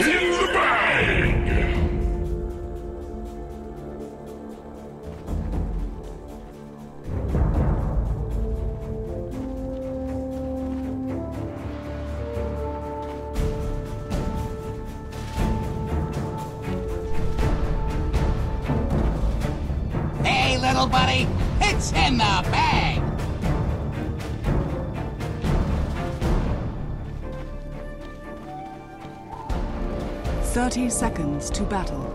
In the 30 seconds to battle.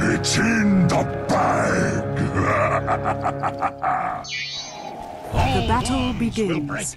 It's in the bag! the battle begins.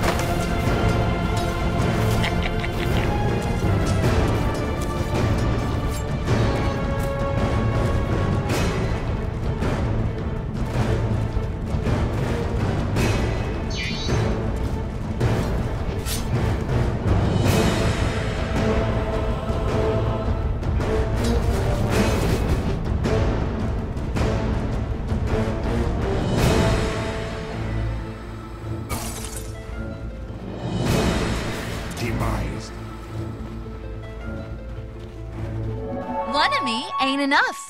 Enough.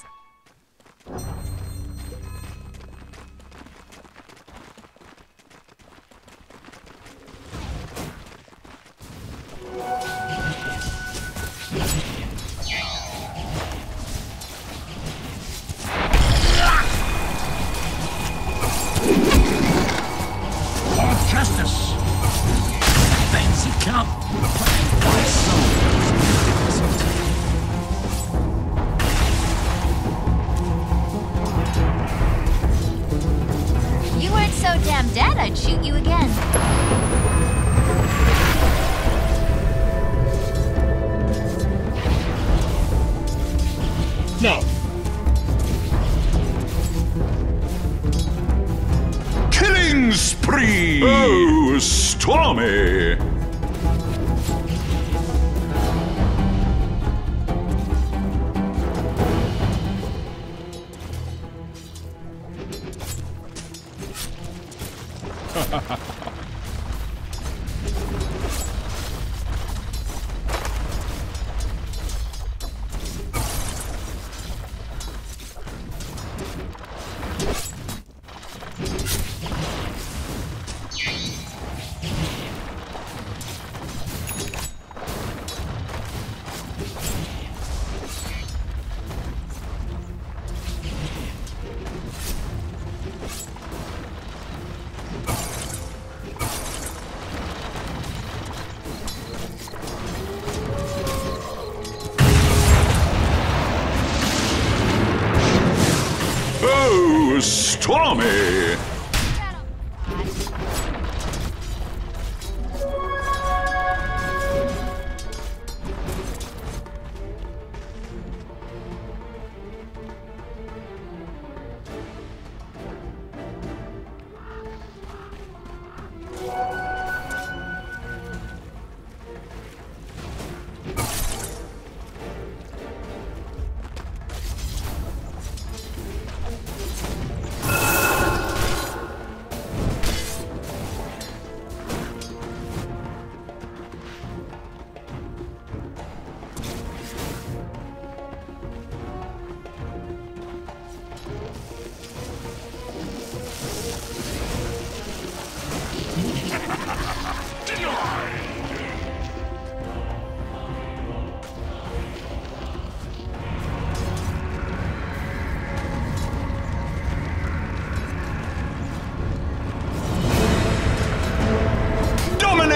Spree! Oh, stormy! stormy!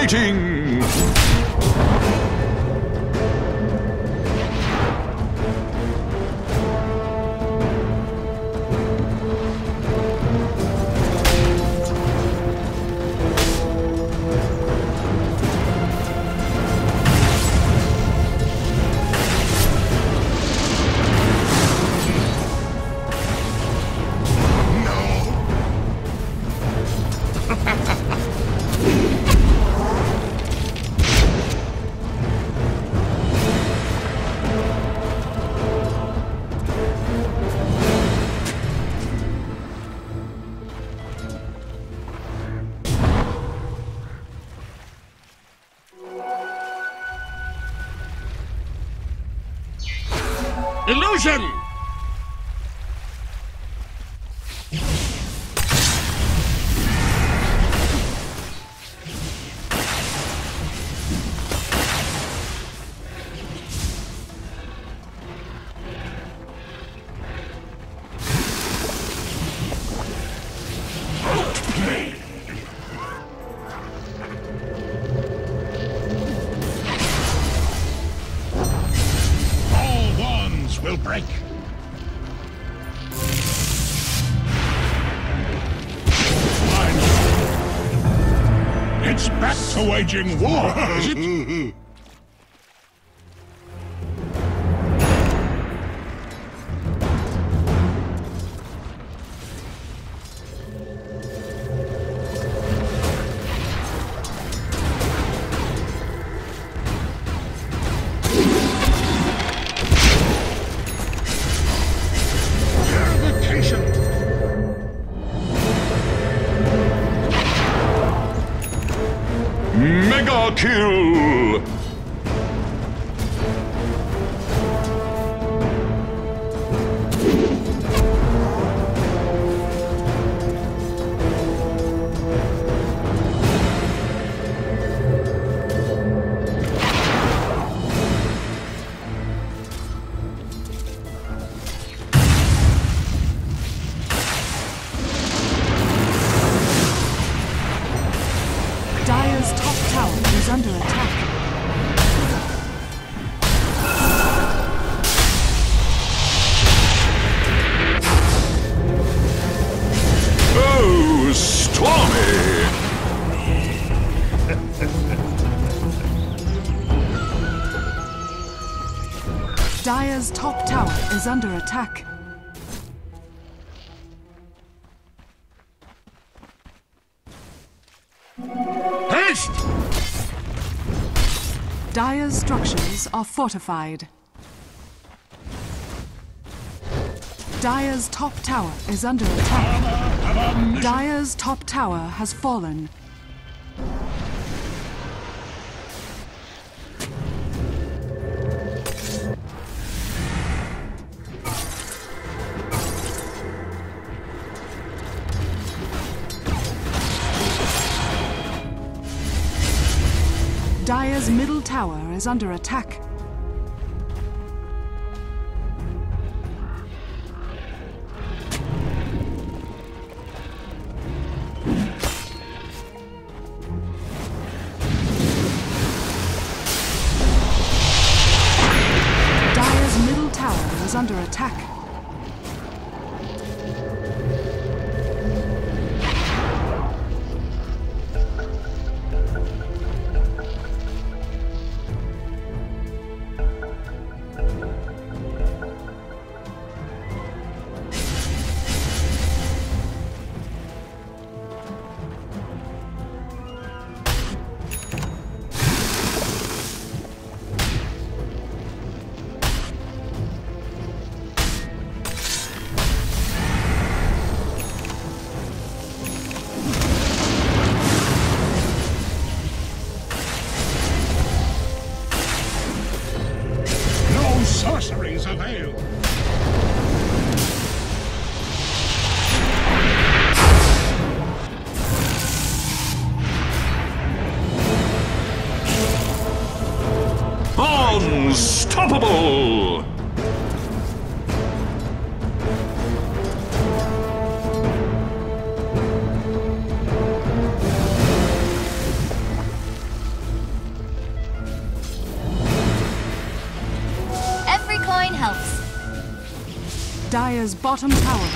Dominating! Illusion! Waging war, is it? Kill! Dire's top tower is under attack. Haste! Dire's structures are fortified. Dire's top tower is under attack. Dire's top tower has fallen. Is under attack. Middle tower is under attack. Bottom tower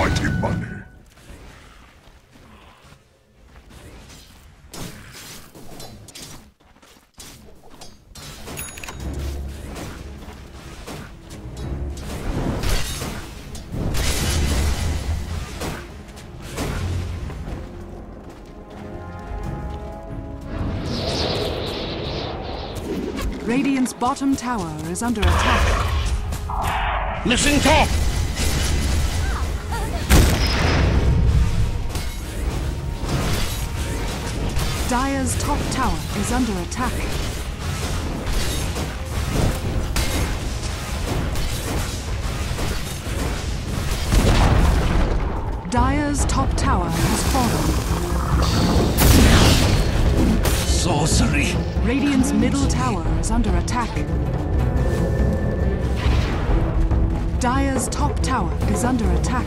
Almighty money. Radiant's bottom tower is under attack. Listen top! Dire's top tower is under attack. Dire's top tower has fallen. Sorcery. Radiant's middle tower is under attack. Dire's top tower is under attack.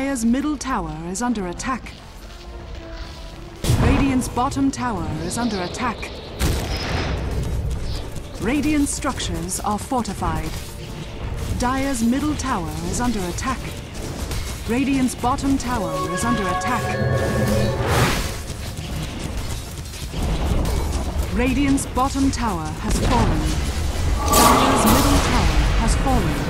Dire's middle tower is under attack. Radiant's bottom tower is under attack. Radiant structures are fortified. Dire's middle tower is under attack. Radiant's bottom tower is under attack. Radiant's bottom tower has fallen. Dire's middle tower has fallen.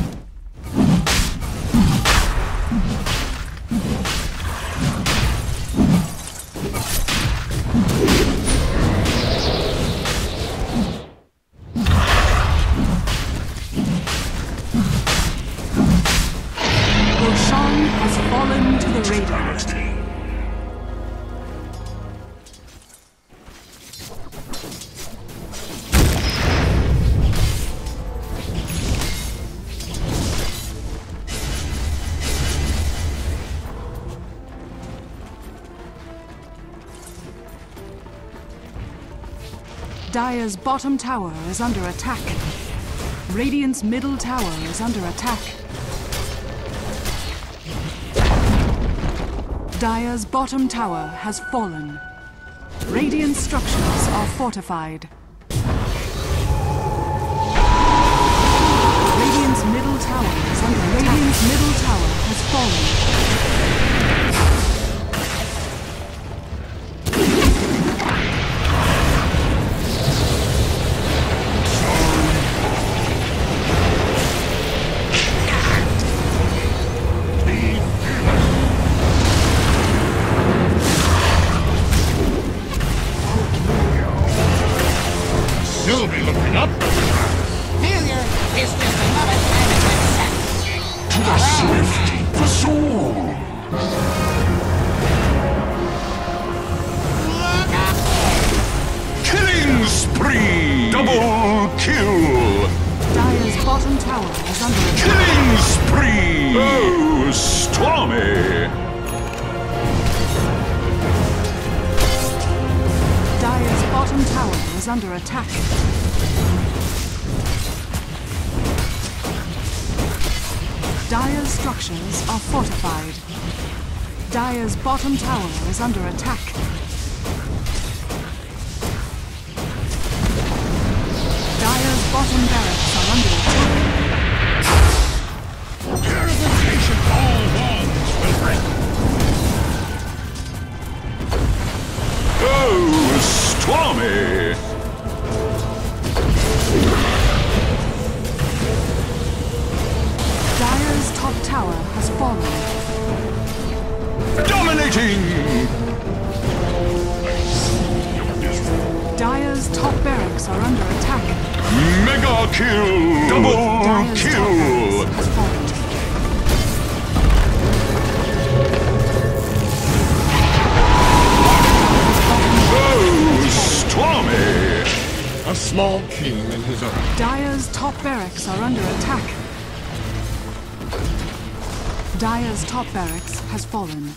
Dire's bottom tower is under attack. Radiant's middle tower is under attack. Dire's bottom tower has fallen. Radiant structures are fortified. Radiant's middle tower is under attack. Radiant's middle tower has fallen. You'll be looking up. Failure is just another kind of success. To the swift, the soul. Look up! Killing spree! Double kill! Dire's bottom tower is under attack. Killing spree! Oh, stormy! Dire's bottom tower is under attack. Dire's structures are fortified. Dire's bottom tower is under attack. Dire's bottom barracks are under attack. All stormy! Top tower has fallen. Dominating! Dire's top barracks are under attack. Mega kill! Double top kill! barracks has fallen. Oh, stormy! A small king in his own. Dire's top barracks are under attack. Dire's top barracks has fallen.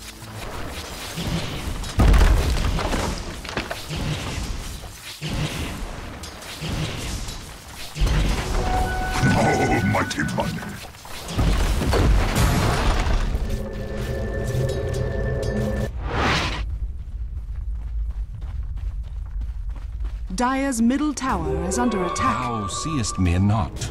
Oh, Almighty money. Dire's middle tower is under attack. Thou seest me not.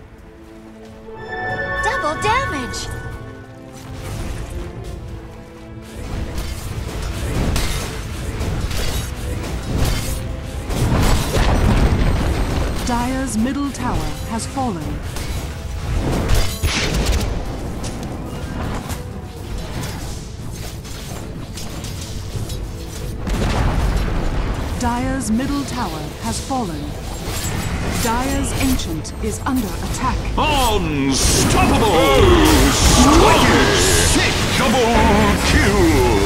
Dire's middle tower has fallen. Dire's middle tower has fallen. Dire's ancient is under attack. Unstoppable! Double kill!